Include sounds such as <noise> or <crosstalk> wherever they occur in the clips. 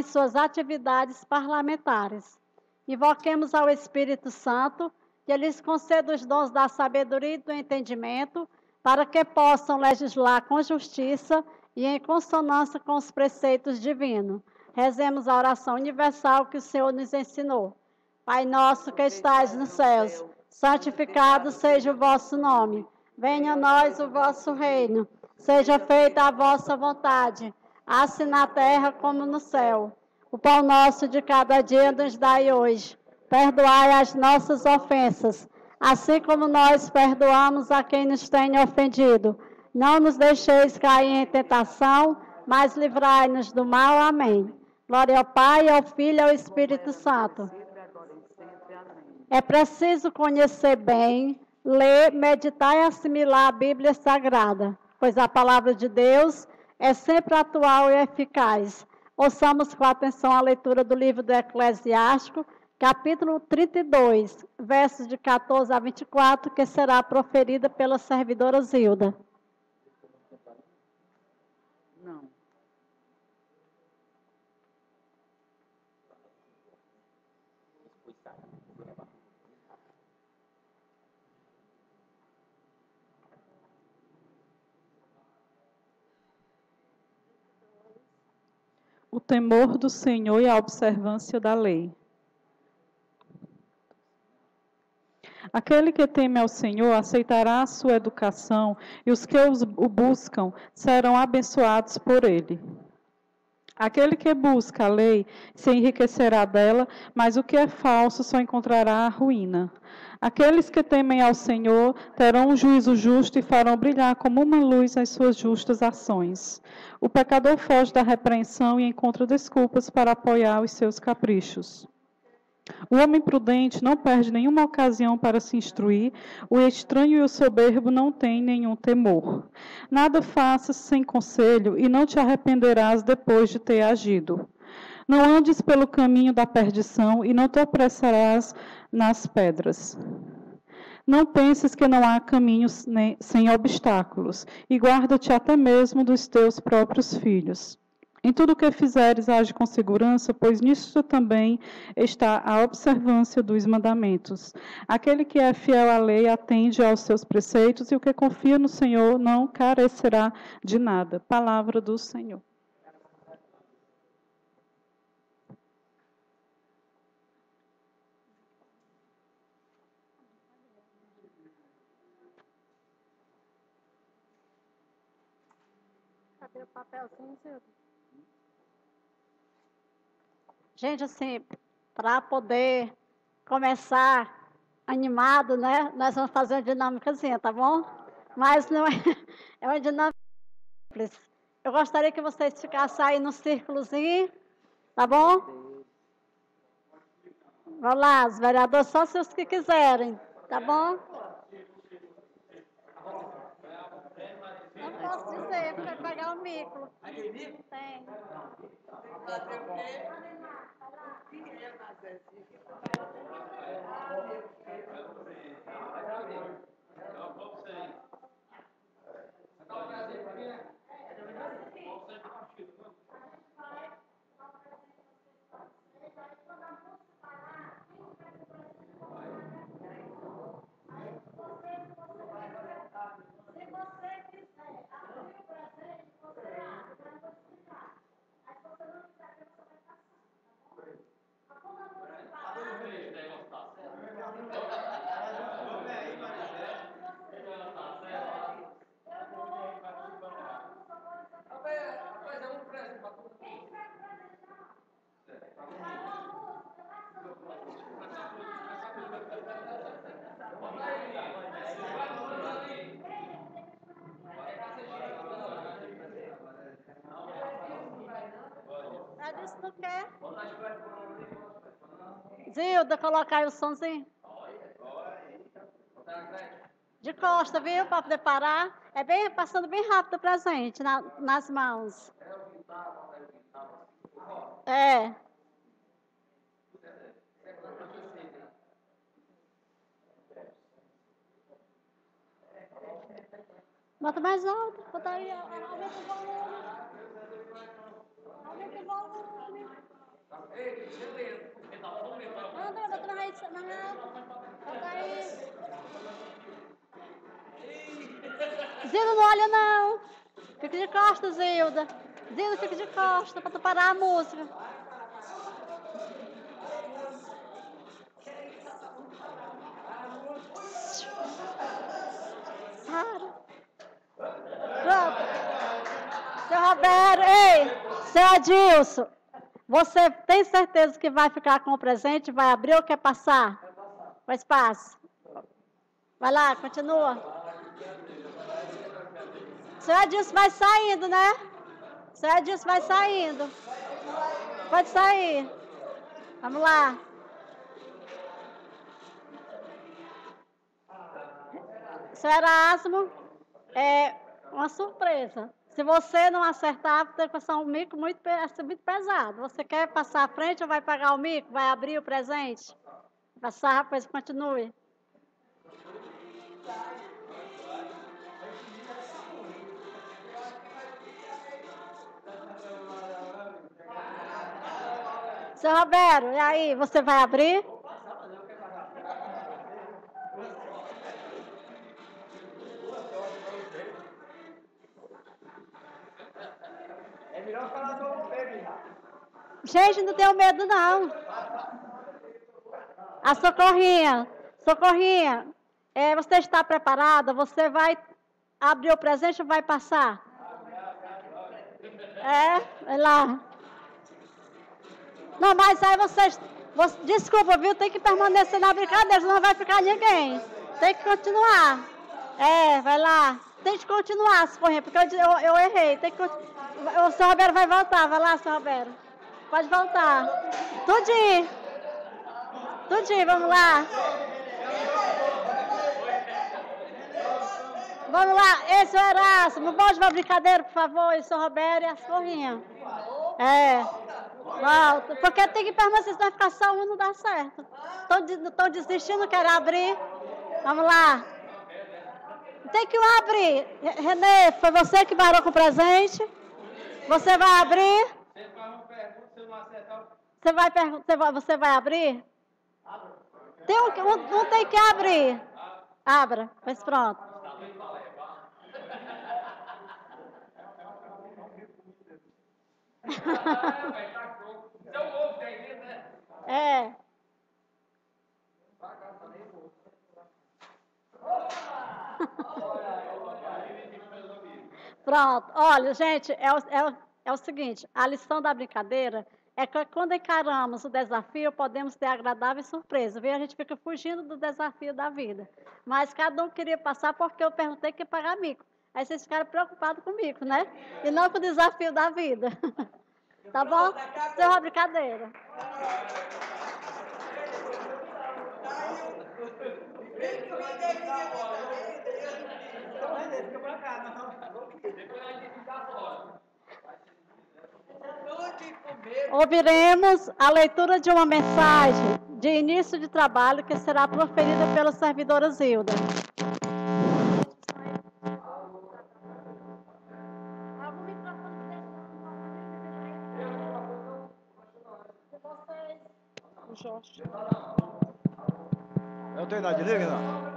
em suas atividades parlamentares. Invoquemos ao Espírito Santo que lhes conceda os dons da sabedoria e do entendimento, para que possam legislar com justiça e em consonância com os preceitos divinos. Rezemos a oração universal que o Senhor nos ensinou. Pai nosso que estais nos céus, santificado seja o vosso nome. Venha a nós o vosso reino. Seja feita a vossa vontade, assim na terra como no céu. O pão nosso de cada dia nos dai hoje Perdoai as nossas ofensas, assim como nós perdoamos a quem nos tem ofendido. Não nos deixeis cair em tentação, mas livrai-nos do mal. Amém. Glória ao Pai, ao Filho e ao Espírito Santo. É preciso conhecer bem, ler, meditar e assimilar a Bíblia Sagrada, pois a palavra de Deus é sempre atual e eficaz. Ouçamos com atenção a leitura do livro do Eclesiástico, capítulo 32, versos de 14 a 24, que será proferida pela servidora Zilda. Não. O temor do Senhor e a observância da lei. Aquele que teme ao Senhor aceitará a sua educação, e os que o buscam serão abençoados por ele. Aquele que busca a lei se enriquecerá dela, mas o que é falso só encontrará a ruína. Aqueles que temem ao Senhor terão um juízo justo e farão brilhar como uma luz as suas justas ações. O pecador foge da repreensão e encontra desculpas para apoiar os seus caprichos. O homem prudente não perde nenhuma ocasião para se instruir, o estranho e o soberbo não têm nenhum temor. Nada faças sem conselho e não te arrependerás depois de ter agido. Não andes pelo caminho da perdição e não te apressarás nas pedras. Não penses que não há caminhos sem obstáculos, e guarda-te até mesmo dos teus próprios filhos. Em tudo o que fizeres, age com segurança, pois nisso também está a observância dos mandamentos. Aquele que é fiel à lei atende aos seus preceitos, e o que confia no Senhor não carecerá de nada. Palavra do Senhor. Cadê o papelzinho, Silvio? Gente, assim, para poder começar animado, né? Nós vamos fazer uma dinâmicazinha, tá bom? Mas não é, <laughs> é uma dinâmica simples. Eu gostaria que vocês ficassem aí no círculozinho, tá bom? Vamos lá, os vereadores, só se os que quiserem, tá bom? Não posso dizer, porque pegar o micro. Tem. disse Yeah. Não quer. Zilda, coloca aí o somzinho. De costa, viu? Para poder parar. É bem, passando bem rápido para gente, na, nas mãos. É. Bota mais alto, bota aí, aumenta o volume. Aumenta o volume. Mama, bakit mga isa mga okay. Zilda, não olha não. Fica de costas, Zilda. Zilda, fica de costas pra tu parar a música. Para. Pronto. Seu Roberto, ei, seu Adilson você tem certeza que vai ficar com o presente? Vai abrir ou quer passar? Pois passa. Vai lá, continua. Seu Adilson vai saindo, né? Seu Adilson vai saindo. Pode sair. Vamos lá. Seu Erasmo, é uma surpresa. Se você não acertar, tem que passar um mico muito, muito pesado. Você quer passar à frente ou vai pagar o mico? Vai abrir o presente? Passar, pois continue. Seu Roberto, e aí, você vai abrir? Do Gente, não tenho medo não. A socorrinha, socorrinha, é, você está preparada? Você vai abrir o presente ou vai passar? É, vai lá. Não, mas aí vocês. Você, desculpa, viu? Tem que permanecer na brincadeira, senão não vai ficar ninguém. Tem que continuar. É, vai lá. Tem que continuar, se correr, porque eu, eu, eu, errei. Tem que, o seu Roberto vai voltar. Vai lá, seu Roberto. Pode voltar. Tudinho. Tudinho, vamos lá. Vamos lá, esse é o Erasmo. Volte para a brincadeira, por favor. E o Roberto e as corrinhas. É. Volta. Porque tem que permanecer, senão ficar só um, não dá certo. Estão desistindo, querem abrir. Vamos lá. Tem que abrir. Renê, foi você que parou com o presente? Você vai abrir? Você vai perguntar, você vai abrir? Tem um, um, um tem que abrir. Abra, pois pronto. É. Pronto, olha, gente, é o, é, é o seguinte: a lição da brincadeira é que quando encaramos o desafio, podemos ter agradável surpresa. Viu? A gente fica fugindo do desafio da vida. Mas cada um queria passar porque eu perguntei que pagar mico. Aí vocês ficaram preocupados comigo, né? E não com o desafio da vida. Tá bom? Isso é uma brincadeira. Ouviremos a leitura de uma mensagem de início de trabalho que será proferida pela servidora Zilda. Eu tenho idade liga, não?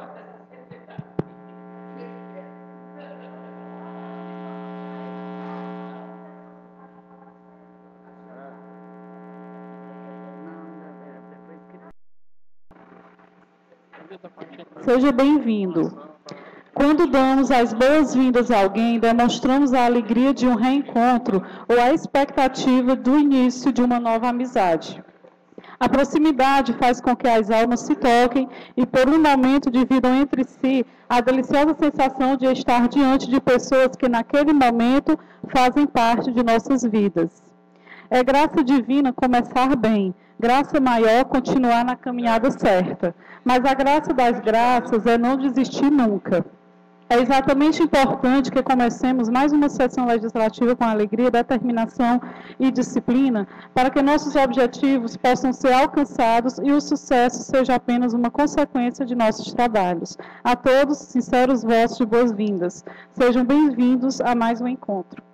Seja bem-vindo. Quando damos as boas-vindas a alguém, demonstramos a alegria de um reencontro ou a expectativa do início de uma nova amizade. A proximidade faz com que as almas se toquem e, por um momento, dividam entre si a deliciosa sensação de estar diante de pessoas que, naquele momento, fazem parte de nossas vidas. É graça divina começar bem, graça maior continuar na caminhada certa. Mas a graça das graças é não desistir nunca. É exatamente importante que comecemos mais uma sessão legislativa com alegria, determinação e disciplina, para que nossos objetivos possam ser alcançados e o sucesso seja apenas uma consequência de nossos trabalhos. A todos, sinceros votos de boas-vindas. Sejam bem-vindos a mais um encontro.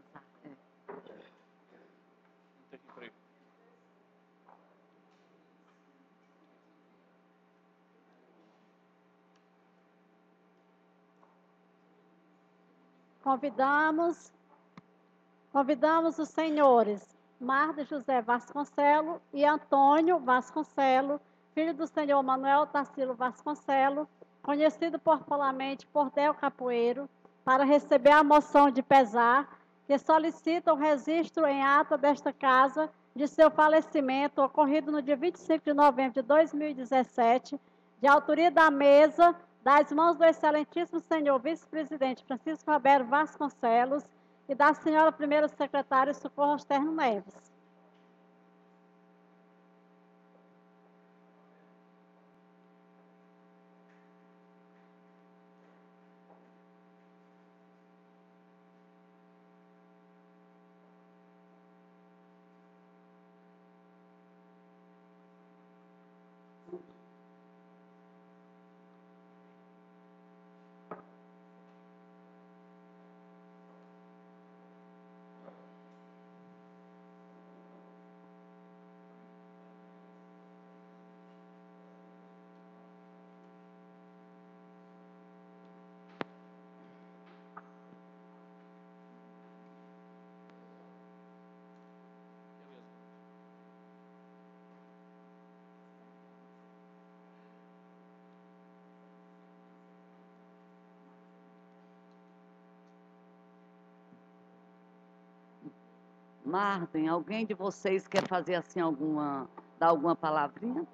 É. Convidamos, convidamos os senhores Marta José Vasconcelo e Antônio Vasconcelo, filho do senhor Manuel Tarsilo Vasconcelo, conhecido popularmente por Del Capoeiro, para receber a moção de pesar que solicita o registro em ata desta casa de seu falecimento ocorrido no dia 25 de novembro de 2017, de autoria da mesa das mãos do excelentíssimo senhor vice-presidente Francisco Roberto Vasconcelos e da senhora primeira secretária Socorro Terno Neves. Marden, alguém de vocês quer fazer assim alguma, dar alguma palavrinha?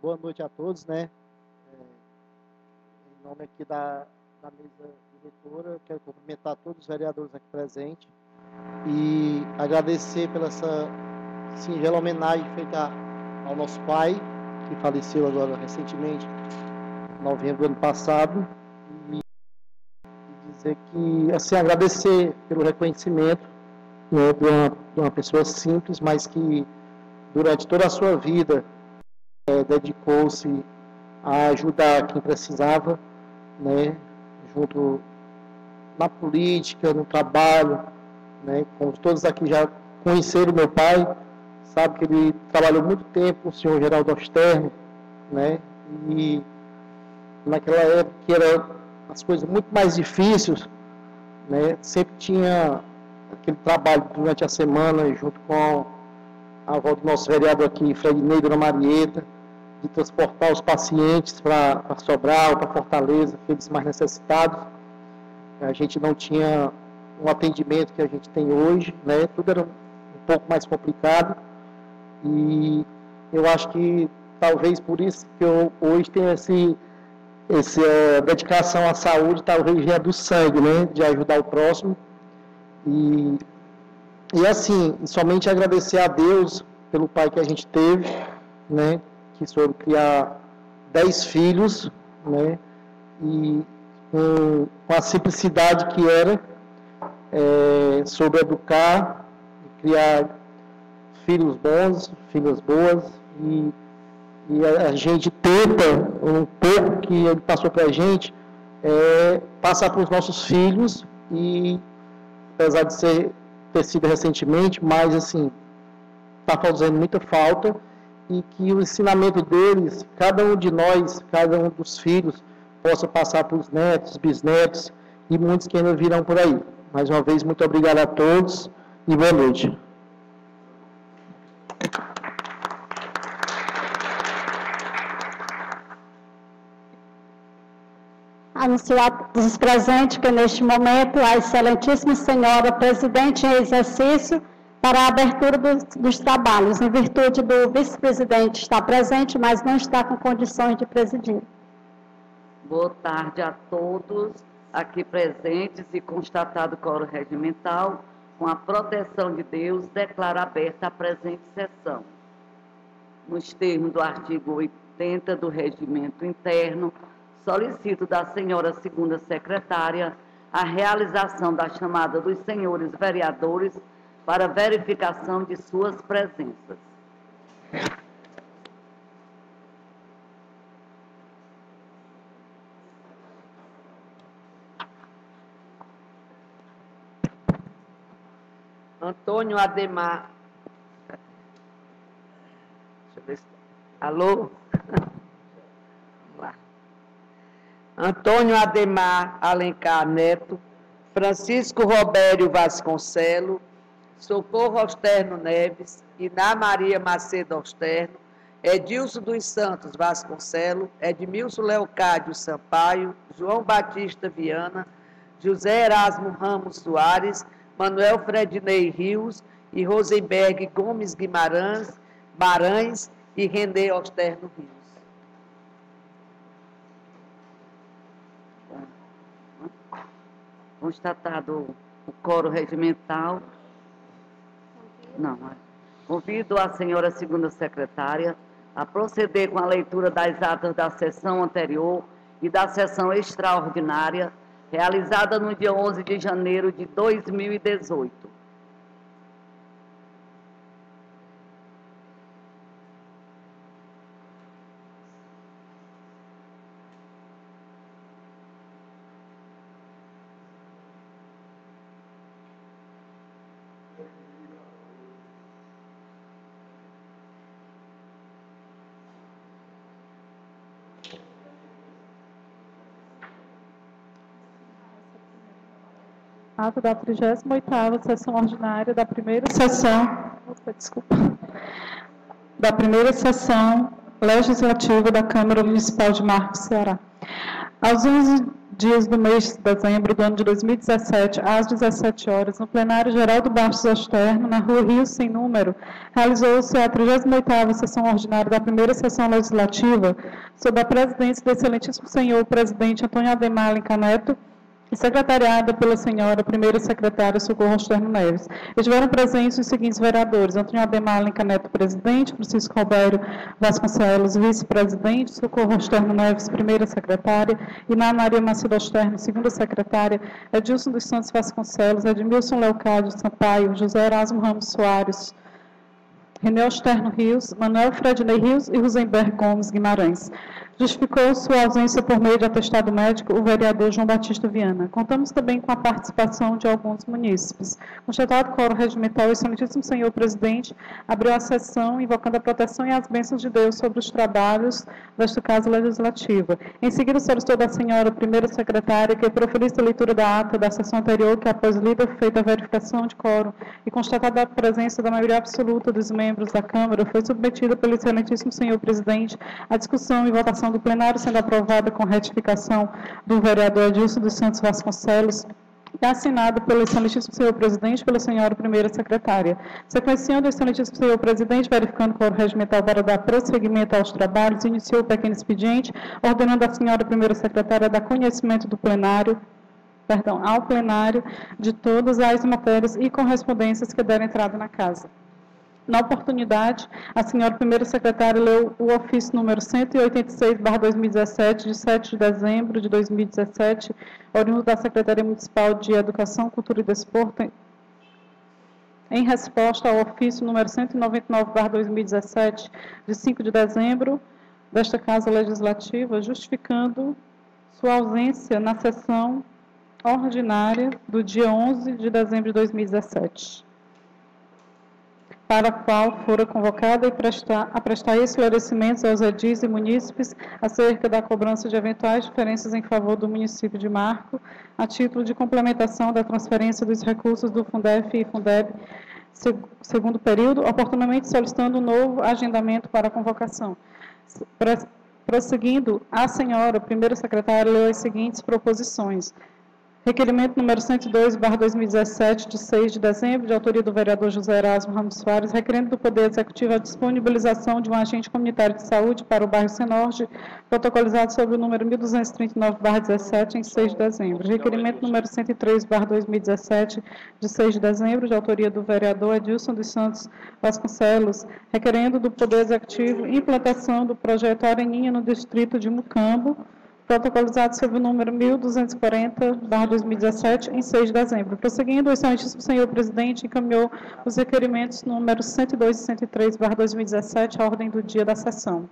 Boa noite a todos, né? É, em nome aqui da, da mesa diretora, quero cumprimentar todos os vereadores aqui presentes e agradecer pela essa singela homenagem feita ao nosso pai, que faleceu agora recentemente, em novembro do ano passado, e, e dizer que, assim, agradecer pelo reconhecimento né, de, uma, de uma pessoa simples, mas que durante toda a sua vida é, dedicou-se a ajudar quem precisava, né, junto na política, no trabalho, né? Como todos aqui já conheceram meu pai, sabe que ele trabalhou muito tempo o senhor Geraldo Osterno, né? E naquela época que era as coisas muito mais difíceis, né? Sempre tinha aquele trabalho durante a semana junto com a avó do nosso vereador aqui, Fred Ney, Marieta, de transportar os pacientes para Sobral, para Fortaleza, aqueles mais necessitados. A gente não tinha um atendimento que a gente tem hoje, né? Tudo era um pouco mais complicado. E eu acho que talvez por isso que eu hoje tenho esse, essa uh, dedicação à saúde, talvez venha do sangue, né? De ajudar o próximo. E, e assim, somente agradecer a Deus pelo pai que a gente teve, né? Que soube criar dez filhos, né? E com, com a simplicidade que era, é, sobre educar, criar filhos bons, filhas boas, e, e a, a, gente tenta, um pouco que ele passou para a gente, é, passar para os nossos filhos, e apesar de ser, ter sido recentemente, mas assim, está fazendo muita falta, e que o ensinamento deles, cada um de nós, cada um dos filhos, possa passar para os netos, bisnetos e muitos que ainda virão por aí. Mais uma vez, muito obrigado a todos e boa noite. Anunciar dos presentes que neste momento a excelentíssima senhora presidente em exercício para a abertura dos, dos trabalhos, em virtude do vice-presidente estar presente, mas não está com condições de presidir. Boa tarde a todos aqui presentes e constatado o coro regimental, com a proteção de Deus, declaro aberta a presente sessão. Nos termos do artigo 80 do Regimento Interno, solicito da senhora segunda secretária a realização da chamada dos senhores vereadores para verificação de suas presenças. Antônio Ademar. Deixa eu ver se... Alô? Vamos lá. Antônio Ademar Alencar Neto, Francisco Robério Vasconcelo, Socorro Austerno Neves, Iná Maria Macedo Austerno, Edilson dos Santos Vasconcelo, Edmilson Leocádio Sampaio, João Batista Viana, José Erasmo Ramos Soares, Manuel Fredney Rios e Rosenberg Gomes Guimarães, Marães e René Austerno Rios. Constatado o coro regimental. Não, é. convido a senhora segunda secretária a proceder com a leitura das atas da sessão anterior e da sessão extraordinária, realizada no dia 11 de janeiro de 2018. Ato da 38ª sessão ordinária da primeira sessão, desculpa, da primeira sessão legislativa da Câmara Municipal de Marcos, Ceará. Aos 11 dias do mês de dezembro do ano de 2017, às 17 horas, no plenário geral do Bastos Externo, na rua Rio Sem Número, realizou-se a 38ª sessão ordinária da primeira sessão legislativa, sob a presidência do excelentíssimo senhor presidente Antônio Ademar Alencar Neto, e secretariada pela senhora primeira secretária Socorro Externo Neves. Estiveram presentes os seguintes vereadores: Antônio Ademar Alencar Neto, presidente, Francisco Roberto Vasconcelos, vice-presidente, Socorro Externo Neves, primeira secretária, Iná Maria Macedo Externo, segunda secretária, Edilson dos Santos Vasconcelos, Edmilson Leocádio Sampaio, José Erasmo Ramos Soares, René Osterno Rios, Manuel Fredney Rios e Rosenberg Gomes Guimarães. Justificou sua ausência por meio de atestado médico o vereador João Batista Viana. Contamos também com a participação de alguns munícipes. Constatado quórum regimental, excelentíssimo senhor presidente abriu a sessão invocando a proteção e as bênçãos de Deus sobre os trabalhos desta Casa Legislativa. Em seguida, solicitou da senhora primeira secretária que proferisse a leitura da ata da sessão anterior, que após lida feita a verificação de quórum e constatada a presença da maioria absoluta dos membros da Câmara, foi submetida pelo excelentíssimo senhor presidente à discussão e votação do plenário, sendo aprovada com retificação do vereador Edilson dos Santos Vasconcelos, e assinado pelo excelentíssimo senhor presidente e pela senhora primeira secretária. Sequenciando o excelentíssimo senhor presidente, verificando o regimental para dar prosseguimento aos trabalhos, iniciou o pequeno expediente, ordenando à senhora primeira secretária dar conhecimento do plenário, perdão, ao plenário de todas as matérias e correspondências que deram entrada na casa. Na oportunidade, a senhora primeira secretária leu o ofício número 186/2017 de 7 de dezembro de 2017, oriundo da Secretaria Municipal de Educação, Cultura e Desporto, em resposta ao ofício número 199/2017 de 5 de dezembro desta Casa Legislativa, justificando sua ausência na sessão ordinária do dia 11 de dezembro de 2017 para a qual fora convocada e prestar, a prestar esclarecimentos aos edis e munícipes acerca da cobrança de eventuais diferenças em favor do município de Marco, a título de complementação da transferência dos recursos do Fundef e Fundeb segundo período, oportunamente solicitando um novo agendamento para a convocação. Prosseguindo, a senhora, primeira secretária, leu as seguintes proposições. Requerimento número 102, barra 2017, de 6 de dezembro, de autoria do vereador José Erasmo Ramos Soares, requerendo do Poder Executivo a disponibilização de um agente comunitário de saúde para o bairro Senorte, protocolizado sobre o número 1239, barra 17, em 6 de dezembro. Requerimento número 103, barra 2017, de 6 de dezembro, de autoria do vereador Edilson dos Santos Vasconcelos, requerendo do Poder Executivo implantação do projeto Areninha no distrito de Mucambo, protocolizado sob o número 1240-2017, em 6 de dezembro. Prosseguindo, o senhor presidente encaminhou os requerimentos números 102 e 103-2017 à ordem do dia da sessão.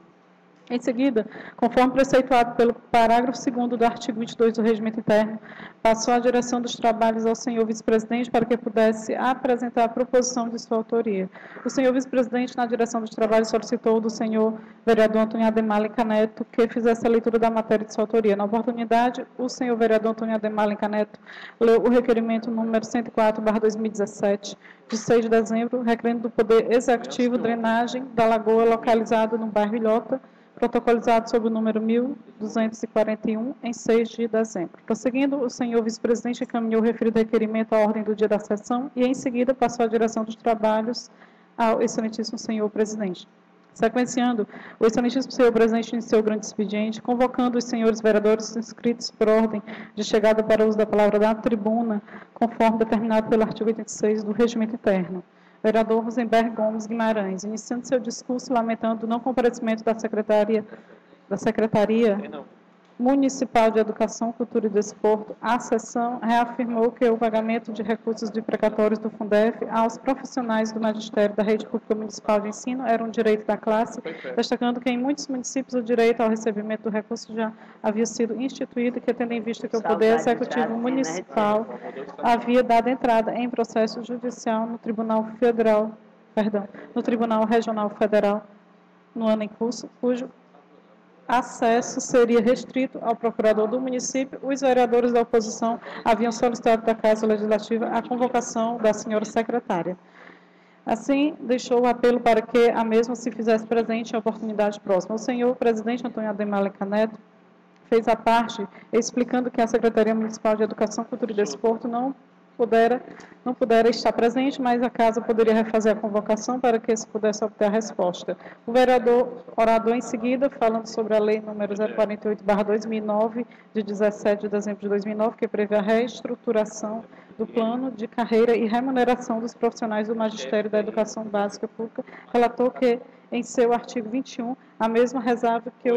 Em seguida, conforme preceituado pelo parágrafo 2 do artigo 22 do Regimento Interno, passou a direção dos trabalhos ao senhor vice-presidente para que pudesse apresentar a proposição de sua autoria. O senhor vice-presidente, na direção dos trabalhos, solicitou do senhor vereador Antônio Ademar Caneto que fizesse a leitura da matéria de sua autoria. Na oportunidade, o senhor vereador Antônio Ademar Caneto leu o requerimento número 104/2017 de 6 de dezembro, requerendo do Poder Executivo drenagem da lagoa localizada no bairro Ilhota, protocolizado sob o número 1241, em 6 de dezembro. Prosseguindo, o senhor vice-presidente encaminhou o referido requerimento à ordem do dia da sessão e, em seguida, passou a direção dos trabalhos ao excelentíssimo senhor presidente. Sequenciando, o excelentíssimo senhor presidente iniciou o grande expediente, convocando os senhores vereadores inscritos por ordem de chegada para uso da palavra da tribuna, conforme determinado pelo artigo 86 do Regimento Interno vereador Rosenberg Gomes Guimarães, iniciando seu discurso lamentando o não comparecimento da secretaria, da secretaria Municipal de Educação, Cultura e Desporto, a sessão reafirmou que o pagamento de recursos de precatórios do Fundef aos profissionais do magistério da Rede Pública Municipal de Ensino era um direito da classe, destacando que em muitos municípios o direito ao recebimento do recurso já havia sido instituído e que, tendo em vista que o Poder Executivo Municipal havia dado entrada em processo judicial no Tribunal Federal, perdão, no Tribunal Regional Federal no ano em curso, cujo acesso seria restrito ao procurador do município, os vereadores da oposição haviam solicitado da Casa Legislativa a convocação da senhora secretária. Assim, deixou o apelo para que a mesma se fizesse presente em oportunidade próxima. O senhor presidente Antônio Ademar Caneto fez a parte explicando que a Secretaria Municipal de Educação, Cultura e Desporto não pudera, não pudera estar presente, mas a casa poderia refazer a convocação para que se pudesse obter a resposta. O vereador orador em seguida, falando sobre a lei número 048/2009 de 17 de dezembro de 2009, que prevê a reestruturação do plano de carreira e remuneração dos profissionais do Magistério da Educação Básica Pública, relatou que em seu artigo 21 a mesma reserva que o